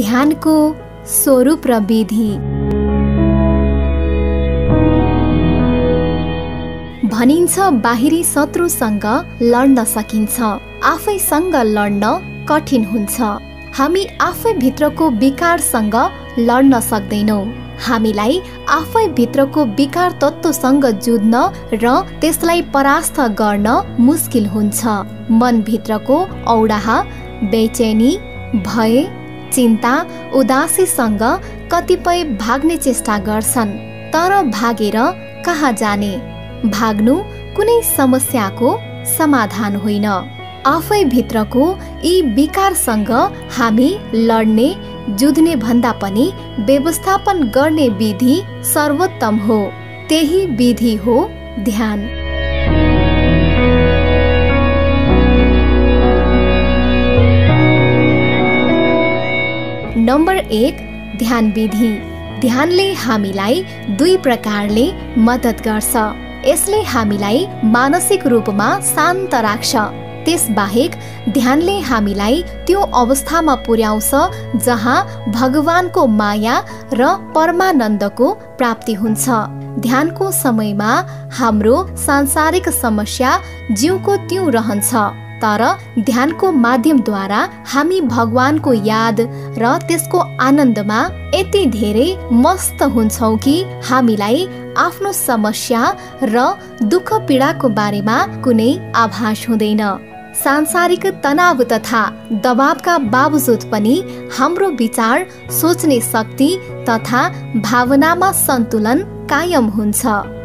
ध्यानको स्वरूप र विधि। भनिन्छ बाहिरी शत्रुसँग लड्न सकिन्छ। आफैसँग लड्न कठिन हुन्छ। हामी आफै भित्रको विकारसँग लड्न सक्दैनौँ। हामीलाई आफै भित्रको विकार तत्त्वसँग जुझ्न र त्यसलाई परास्त गर्न मुस्किल हुन्छ। मनभित्रको औडाहा बेचैनी भय चिन्ता उदासीसँग कतिपय भाग्ने चेष्टा गर्छन् तर भागेर कहाँ जाने? भाग्नु कुनै समस्याको समाधान होइन। आफै भित्रको यी विकारसँग हामी लड्ने जुझ्ने भन्दा पनि व्यवस्थापन गर्ने विधि सर्वोत्तम हो। त्यही विधि हो ध्यान। नम्बर एक ध्यान विधि। ध्यानले हामीलाई दुई प्रकारले मद्दत गर्छ। यसले हामीलाई मानसिक रूपमा शान्त राख्छ। त्यसबाहेक ध्यानले हामीलाई त्यो अवस्थामा पुर्याउँछ जहाँ भगवानको माया र परमानन्दको प्राप्ति हुन्छ। ध्यानको समयमा हाम्रो सांसारिक समस्या जिउको त्यौँ रहन्छ। तर ध्यानको माध्यमद्वारा हामी भगवानको याद र त्यसको आनन्दमा यति धेरै मस्त हुन्छौँ कि हामीलाई आफ्नो समस्या र दुःख पीडाको बारेमा कुनै आभास हुँदैन। सांसारिक तनाव तथा दबावका बावजुद पनि हाम्रो विचार सोच्ने शक्ति तथा भावनामा सन्तुलन कायम हुन्छ।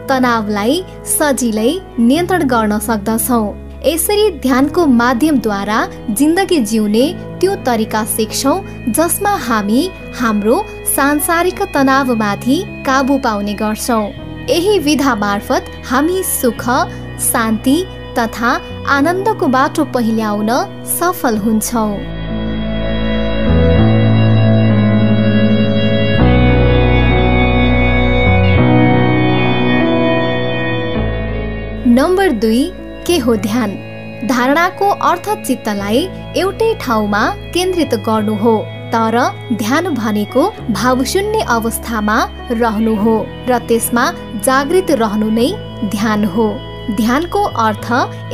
तनावलाई सजिलै नियन्त्रण गर्न सक्दछौँ। यसरी ध्यानको माध्यमद्वारा जिन्दगी जिउने त्यो तरिका सिक्छौँ जसमा हामी हाम्रो सांसारिक तनावमाथि काबु पाउने गर्छौँ। यही विधा मार्फत हामी सुख शान्ति तथा आनन्दको बाटो पहिल्याउन सफल हुन्छौँ। नम्बर दुई के हो ध्यान? धारणाको अर्थ चित्तलाई एउटै ठाउँमा केन्द्रित गर्नु हो तर ध्यान भनेको भावशून्य अवस्थामा रहनु हो र त्यसमा जागृत रहनु नै ध्यान हो। ध्यानको अर्थ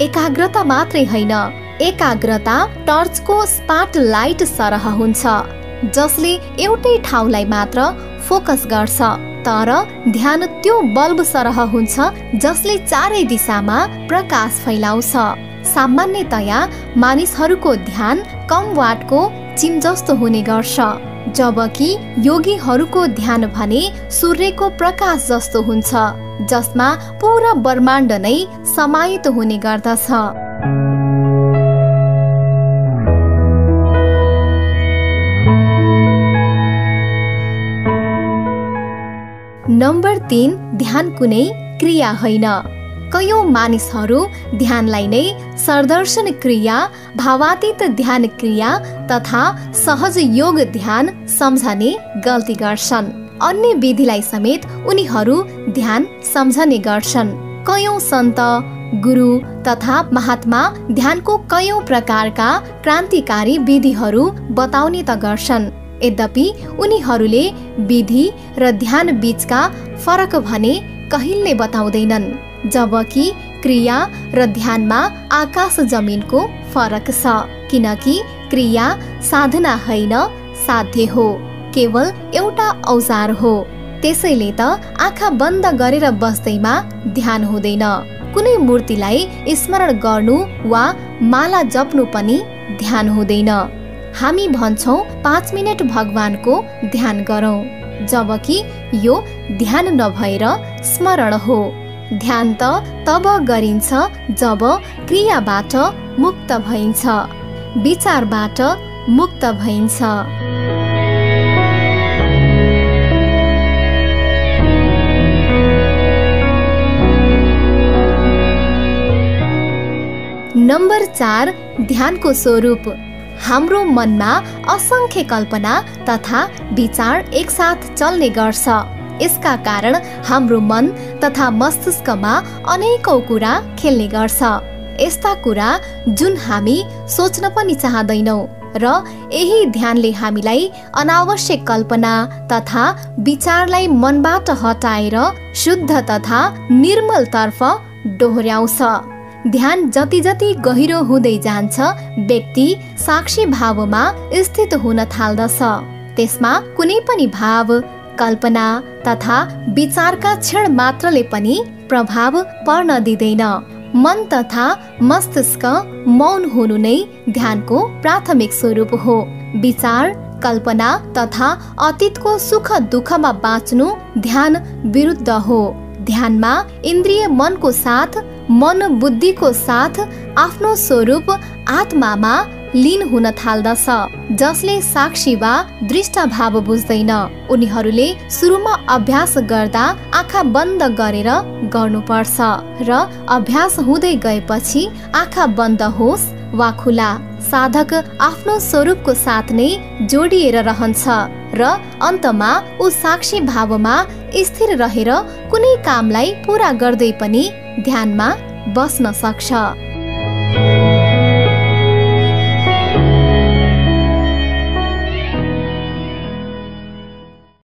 एकाग्रता मात्रै होइन एकाग्रता टर्चको स्पाट लाइट सरह हुन्छ जसले एउटै ठाउँलाई मात्र फोकस गर्छ। तर ध्यान त्यो बल्ब सरह हुन्छ जसले चारै दिशामा प्रकाश फैलाउँछ। सामान्यतया मानिसहरूको ध्यान कम वाटको चिम जस्तो हुने गर्छ जबकि योगीहरूको ध्यान भने सूर्यको प्रकाश जस्तो हुन्छ जसमा पुरा ब्रह्माण्ड नै समाहित हुने गर्दछ। नम्बर तिन ध्यान कुनै क्रिया होइन। कयौँ मानिसहरू ध्यानलाई नै सरदर्शन क्रिया भावातीत ध्यान क्रिया तथा सहज योग ध्यान सम्झने गल्ती गर्छन्। अन्य विधिलाई समेत उनीहरू ध्यान सम्झने गर्छन्। कयौँ सन्त गुरु तथा महात्मा ध्यानको कयौँ प्रकारका क्रान्तिकारी विधिहरू बताउने त गर्छन्। यद्यपि उनीहरूले विधि र ध्यान बीचका फरक भने कहिल्यै बताउँदैनन् जबकि क्रिया र ध्यानमा आकाश जमिनको फरक छ किनकि क्रिया साधना होइन साध्य हो केवल एउटा औजार हो। त्यसैले त आँखा बन्द गरेर बस्दैमा ध्यान हुँदैन। कुनै मूर्तिलाई स्मरण गर्नु वा माला जप्नु पनि ध्यान हुँदैन। हामी भन्छौँ पाँच मिनट भगवानको ध्यान गरौँ जबकि यो ध्यान नभएर स्मरण हो। ध्यान त तब गरिन्छ जब क्रियाबाट मुक्त भइन्छ विचारबाट मुक्त भइन्छ। नम्बर चार ध्यानको स्वरूप। हाम्रो मनमा असङ्ख्य कल्पना तथा विचार एकसाथ चल्ने गर्छ। यसका कारण हाम्रो मन तथा मस्तिष्कमा अनेकौँ कुरा खेल्ने गर्छ। यस्ता कुरा जुन हामी सोच्न पनि चाहँदैनौँ र यही ध्यानले हामीलाई अनावश्यक कल्पना तथा विचारलाई मनबाट हटाएर शुद्ध तथा निर्मलतर्फ डोहोऱ्याउँछ ध्यान जति जति गहिरो हुँदै जान्छ व्यक्ति साक्षी भावमा स्थित हुन थाल्दछ। त्यसमा कुनै पनि भाव कल्पना तथा विचारका क्षण मात्रले पनि प्रभाव पर्न दिँदैन। मन तथा मस्तिष्क मौन हुनु नै ध्यानको प्राथमिक स्वरूप हो। विचार कल्पना तथा अतीतको सुख दुःखमा बाँच्नु ध्यान विरुद्ध हो। ध्यानमा इन्द्रिय मनको साथ मन बुद्धिको साथ आफ्नो स्वरूप आत्मामा लिन हुन थाल्दछ जसले साक्षी वा दृष्ट भाव बुझ्दैन। उनीहरूले सुरुमा अभ्यास गर्दा आँखा बन्द गरेर गर्नुपर्छ र अभ्यास हुँदै गएपछि आँखा बन्द होस् वा खुला। साधक आफ्नो स्वरूपको साथ नै जोडिएर रहन्छ र अन्तमा ऊ साक्षी भावमा स्थिर रहेर कुनै कामलाई पुरा गर्दै पनि ध्यानमा बस्न सक्छ।